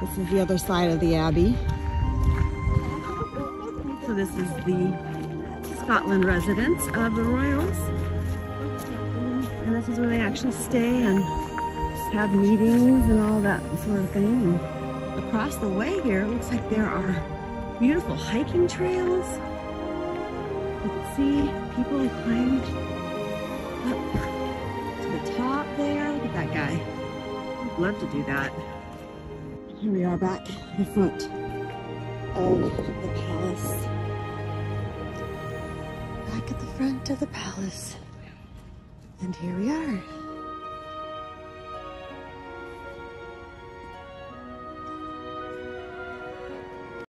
This is the other side of the Abbey. So this is the Scotland residence of the Royals. And this is where they actually stay and have meetings and all that sort of thing. And across the way here, it looks like there are beautiful hiking trails. You can see people have climbed up to the top there. Look at that guy. I'd love to do that. Here we are back in front of the palace. Back at the front of the palace. And here we are.